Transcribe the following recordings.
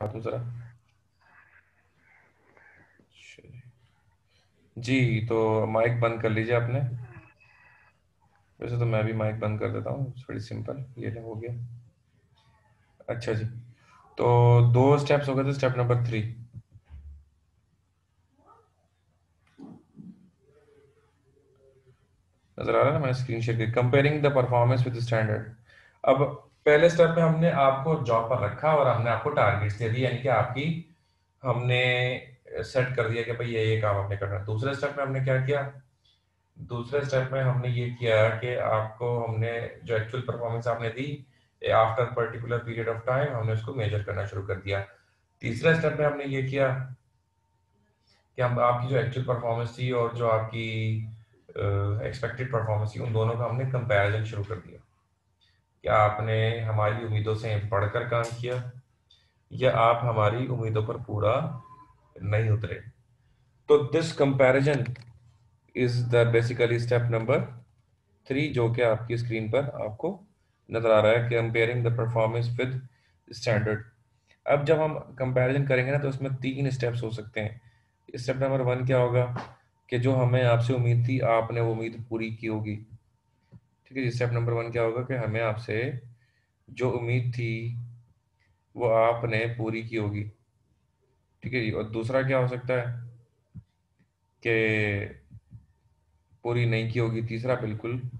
हाथ जरा। जी तो माइक बंद कर लीजिए आपने। वैसे तो मैं भी माइक बंद कर देता हूँ, थोड़ी सिंपल ये हो गया। अच्छा जी तो दो स्टेप्स हो गए थे स्टेप नंबर थ्री नज़र आ रहा है ना मैं स्क्रीन शेयर की। Comparing the performance with standard अब पहले स्टेप में हमने आपको जॉब पर रखा और हमने आपको टारगेट्स दे दिए यानी कि आपकी हमने सेट कर दिया कि भाई ये ये काम आपने करना दूसरे स्टेप में हमने क्या किया? दूसरे स्टेप में हमने ये किया कि आपको हमने जो एक्चुअल परफॉर्मेंस आपने दी after particular period of time हमने उसको मेजर करना शुरू कर दिया। तीसरे स्टेप में हमने ये किया कि हम, आपकी जो एक्चुअल परफॉर्मेंस थी और जो आपकी एक्सपेक्टेड परफॉर्मेंस थी, उन दोनों का हमने कंपैरिजन शुरू कर दिया। कि आपने हमारी उम्मीदों से बढ़कर काम किया, या आप हमारी उम्मीदों पर पूरा नहीं उतरे। तो this comparison is the basically step number three जो कि आपकी स्क्रीन पर आपको नज़र आ रहा है comparing the performance with standard अब जब हम कंपैरिजन करेंगे ना तो उसमें तीन स्टेप्स हो सकते हैं। स्टेप नंबर वन क्या होगा कि जो हमें आपसे उम्मीद थी, आपने वो उम्मीद पूरी की होगी। ठीक है स्टेप नंबर वन क्या होगा कि हमें आपसे जो उम्मीद थी, वो आपने पूरी की होगी। ठीक है जी, और दूसरा क्या हो सकता है कि पूरी नहीं की होगी, तीसरा बिल्कुल,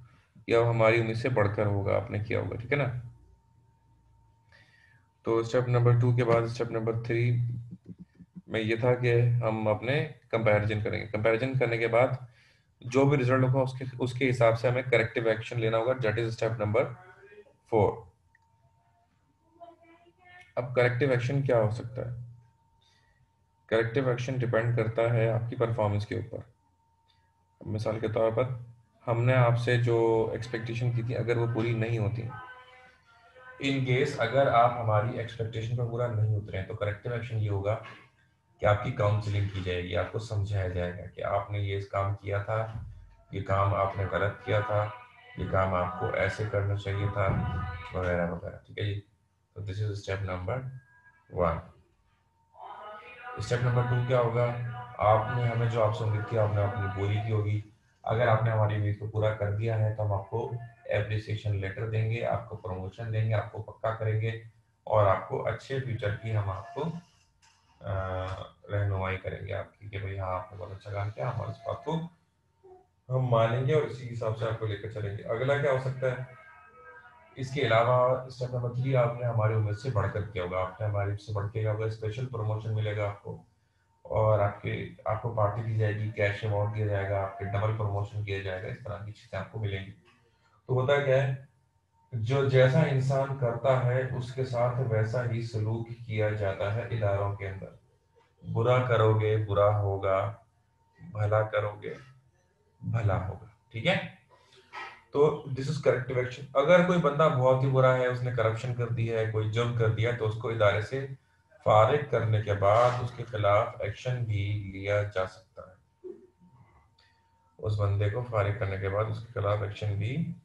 या हमारी उम्मीद से बढ़कर होगा, आपने किया होगा, ठीक है ना? तो स्टेप नंबर टू के बाद स्टेप नंबर थ्री में ये था कि हम अपने कंपैरिजन करेंगे। कंपैरिजन करने के बाद जो भी रिज़ल्ट होगा उसके उसके हिसाब से हमें करेक्टिव एक्शन लेना होगा that is step number four अब करेक्टिव एक्शन क्या हो सकता है? करेक्टिव एक्शन डिपेंड करता है आपकी परफॉर्मेंस के ऊपर। मिसाल के तौर पर, हमने आपसे जो एक्सपेक्टेशन की थी, अगर वो पूरी नहीं होती इन केस अगर आप हमारी एक्सपेक्टेशन पर पूरा नहीं उतरे तो करेक्टिव एक्शन ये होगा कि आपकी काउंसलिंग की जाएगी, आपको समझाया जाएगा कि आपने ये काम किया था, ये काम आपने गलत किया था, ये काम आपको ऐसे करना चाहिए था, वगैरह वगैरह। ठीक है जी? तो this is step number one step number two क्या होगा? आपने हमें जो आपसे उम्मीद की आपने अपनी पूरी की होगी। अगर आपने हमारी उम्मीद को पूरा कर दिया है तो हम आपको एप्रिसिएशन लेटर देंगे, आपको प्रमोशन देंगे, आपको पक्का करेंगे, और आपको अच्छे फ्यूचर की हम आपको रहनुमाई करेंगे आपकी कि भाई हाँ आपने बहुत अच्छा काम किया, हमारे इस बात को हम मानेंगे और इसी हिसाब से आपको लेकर चलेंगे। अगला क्या हो सकता है? इसके अलावा स्टेप नंबर थ्री आपने हमारी उम्मीद से बढ़कर किया होगा, आपने हमारी से बढ़ के होगा स्पेशल प्रमोशन मिलेगा आपको और आपके, आपको पार्टी दी जाएगी कैश अमाउंट दिया जाएगा, आपके डबल प्रमोशन किया जाएगा, इस तरह की चीज़ें आपको मिलेंगी। तो होता क्या है? जो जैसा इंसान करता है, उसके साथ वैसा ही सलूक किया जाता है इदारों के अंदर। बुरा करोगे, बुरा होगा, भला करोगे, भला होगा। ठीक है? तो दिस इज़ करेक्टिव एक्शन अगर कोई बंदा बहुत ही बुरा है, उसने करप्शन कर दी है, कोई जुर्म कर दिया तो उसको इदारे से फारिग करने के बाद उसके खिलाफ एक्शन भी लिया जा सकता है। उस बंदे को फारिग करने के बाद उसके खिलाफ एक्शन भी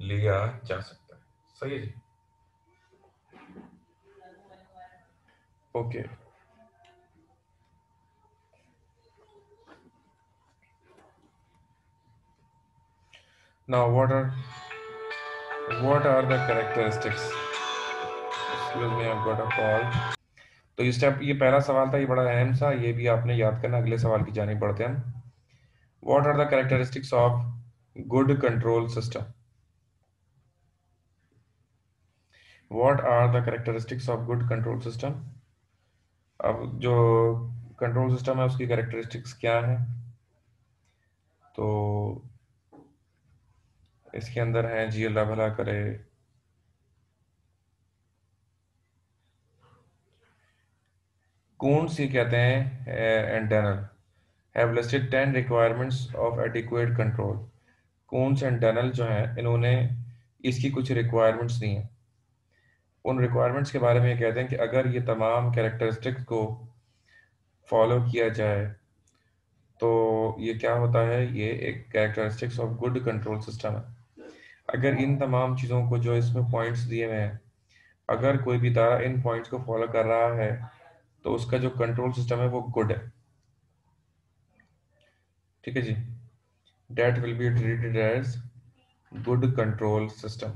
लिया जा सकता है। सही है जी? Okay. Now, what are what are the तो ये स्टेप ये पहला सवाल था, ये बड़ा अहम सा, ये भी आपने याद करना, अगले सवाल की जानी पड़ते हैं। What are the characteristics of good control system what are the characteristics of good control system अब जो कंट्रोल सिस्टम है, उसकी कैरेक्टरिस्टिक्स क्या है? तो इसके अंदर है, जी अल्लाह भला करे। कौन सी कहते हैं Daniel have listed ten requirements of adequate control कौन से डैनल जो हैं, इन्होंने इसकी कुछ रिक्वायरमेंट्स दी हैं? उन रिक्वायरमेंट्स के बारे में कहते हैं कि अगर ये तमाम कैरेक्टरिस्टिक्स को फॉलो किया जाए तो ये क्या होता है? ये एक characteristics of good control system है। अगर इन तमाम चीज़ों को जो इसमें पॉइंट्स दिए हुए हैं, अगर कोई भी तारा इन पॉइंट्स को फॉलो कर रहा है तो उसका जो कंट्रोल सिस्टम है वो गुड है। ठीक है जी? That will be treated as good control system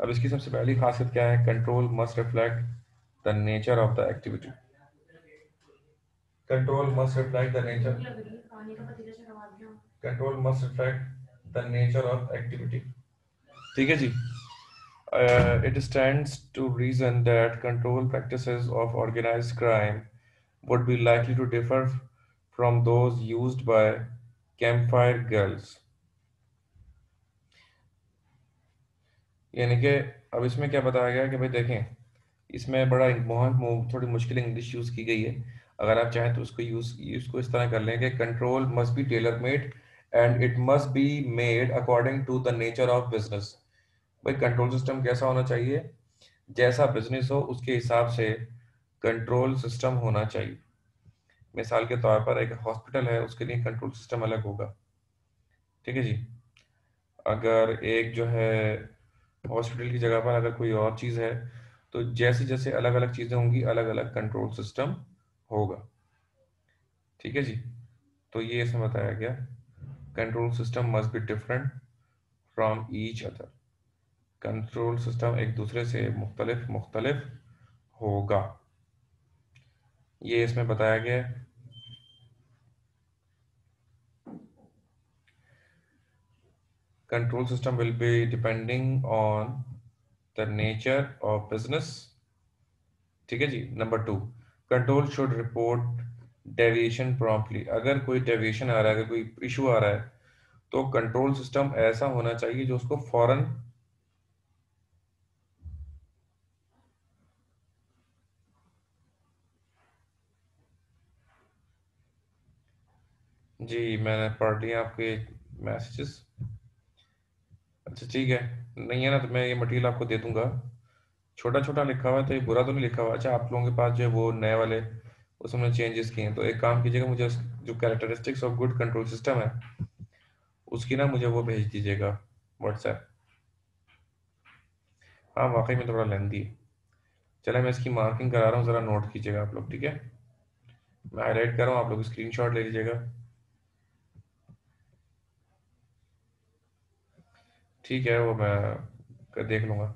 अब इसकी सबसे पहली खासियत क्या है? Control must reflect the nature of the activity control must reflect the nature control must reflect the nature of activity ठीक है जी? It stand to reason that control practice of organize crime would be likely to differ from those use by camp fire girls यानी कि अब इसमें क्या बताया गया कि भाई देखें, इसमें बड़ा बहुत थोड़ी मुश्किल इंग्लिश यूज़ की गई है। अगर आप चाहें तो उसको यूज़ उसको इस तरह कर लें कि control must be tailor made and it must be made according to the nature of business भाई कंट्रोल सिस्टम कैसा होना चाहिए? जैसा बिज़नेस हो, उसके हिसाब से कंट्रोल सिस्टम होना चाहिए। मिसाल के तौर पर एक हॉस्पिटल है, उसके लिए कंट्रोल सिस्टम अलग होगा। ठीक है जी? अगर एक जो है हॉस्पिटल की जगह पर अगर कोई और चीज़ है तो जैसे जैसे अलग अलग चीज़ें होंगी अलग अलग कंट्रोल सिस्टम होगा। ठीक है जी? तो ये इसमें बताया गया। Control system must be different from each other control system एक दूसरे से मुख्तलिफ़ मुख्तलिफ़ होगा। ये इसमें बताया गया control system will be depending on the nature of business ठीक है जी? Number two control should report deviation promptly अगर कोई डेविएशन आ रहा है, अगर कोई इशू आ रहा है तो कंट्रोल सिस्टम ऐसा होना चाहिए जो उसको फ़ौरन जी, मैंने पढ़ लिया आपके मैसेजेस अच्छा ठीक है। नहीं है ना तो मैं ये मटेरियल आपको दे दूँगा। छोटा छोटा लिखा हुआ है तो ये बुरा तो नहीं लिखा हुआ। अच्छा आप लोगों के पास जो है वो नए वाले, उसमें चेंजेस किए हैं। तो एक काम कीजिएगा, मुझे जो characteristics of good control system है, उसकी ना मुझे वो भेज दीजिएगा व्हाट्सएप हाँ वाकई में थोड़ा लेंदी है। चले मैं इसकी मार्किंग करा रहा हूँ, ज़रा नोट कीजिएगा आप लोग, ठीक है? मैं हाईलाइट कर रहा हूँ, आप लोग स्क्रीनशॉट ले लीजिएगा। ठीक है, वो मैं देख लूँगा।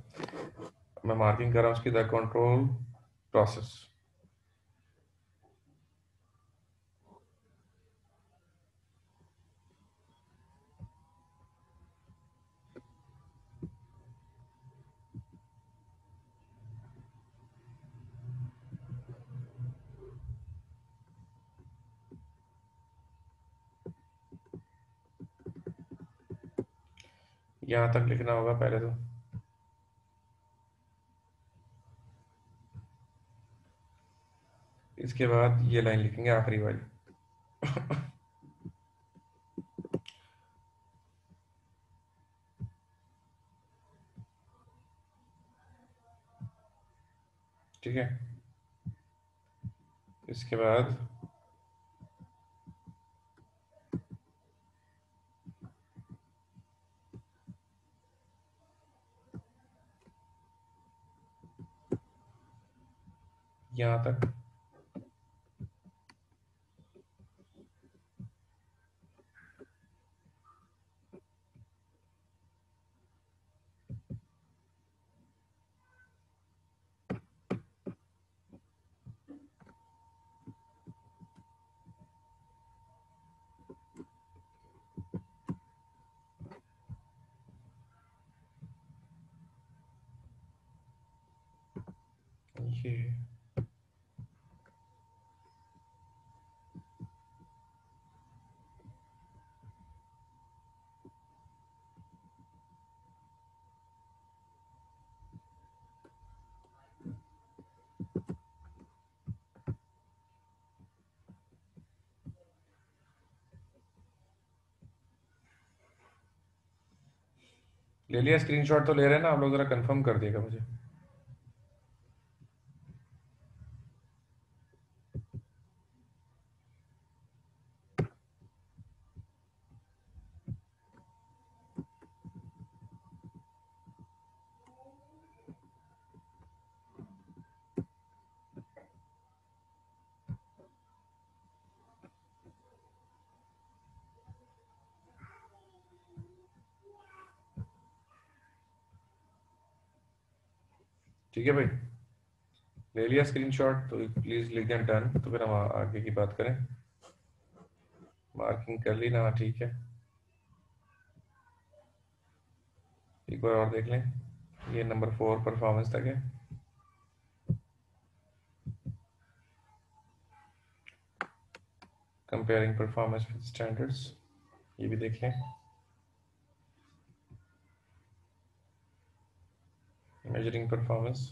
मैं मार्किंग कर रहा हूँ उसकी द कंट्रोल प्रोसेस यहाँ तक लिखना होगा पहले तो। इसके बाद ये लाइन लिखेंगे आखिरी वाली। ठीक है? इसके बाद यहाँ तक ले लिया स्क्रीनशॉट तो ले रहे हैं ना, आप लोग ज़रा कंफर्म कर दिएगा मुझे। ठीक है भाई? ले लिया स्क्रीनशॉट तो प्लीज़ लिख दें डन तो फिर हम आगे की बात करें। मार्किंग कर ली ना, ठीक है। एक बार और देख लें, ये नंबर फोर परफॉर्मेंस तक है। कंपेयरिंग परफॉर्मेंस विद स्टैंडर्ड्स ये भी देख लें। Measuring performance.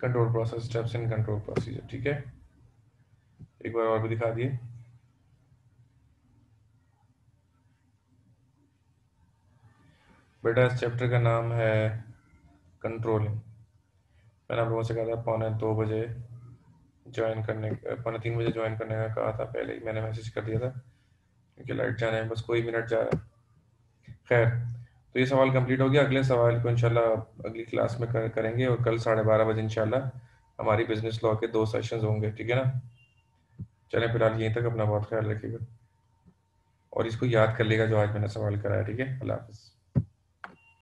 Control process steps in control procedure ठीक है? एक बार और भी दिखा दिए। बेटा, इस चैप्टर का नाम है कंट्रोलिंग मैंने आप लोगों से कहा था, पौने दो बजे ज्वाइन करने, पौने तीन बजे ज्वाइन करने का कहा था, पहले ही मैंने मैसेज कर दिया था। क्योंकि लाइट जाना है बस कोई मिनट जा रहा है। खैर तो ये सवाल कंप्लीट हो गया। अगले सवाल को इंशाल्लाह अगली क्लास में कर, करेंगे और कल साढ़े बारह बजे इंशाल्लाह हमारी बिज़नेस लॉ के दो सेशंस होंगे ठीक है ना? चलें फ़िलहाल यहीं तक अपना बहुत ख्याल रखिएगा। और इसको याद कर लेगा जो आज मैंने सवाल कराया ठीक है? अल्लाह हाफ़